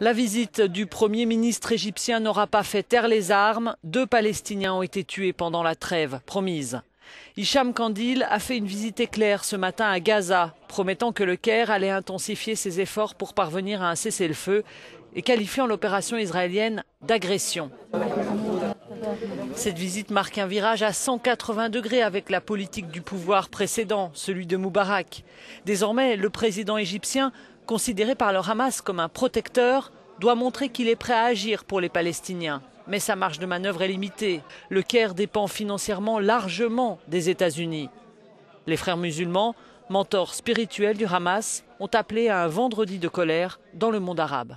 La visite du Premier ministre égyptien n'aura pas fait taire les armes. Deux Palestiniens ont été tués pendant la trêve promise. Hicham Kandil a fait une visite éclair ce matin à Gaza, promettant que le Caire allait intensifier ses efforts pour parvenir à un cessez-le-feu et qualifiant l'opération israélienne d'agression. Cette visite marque un virage à 180 degrés avec la politique du pouvoir précédent, celui de Moubarak. Désormais, le président égyptien, considéré par le Hamas comme un protecteur, doit montrer qu'il est prêt à agir pour les Palestiniens. Mais sa marge de manœuvre est limitée. Le Caire dépend financièrement largement des États-Unis. Les frères musulmans, mentors spirituels du Hamas, ont appelé à un vendredi de colère dans le monde arabe.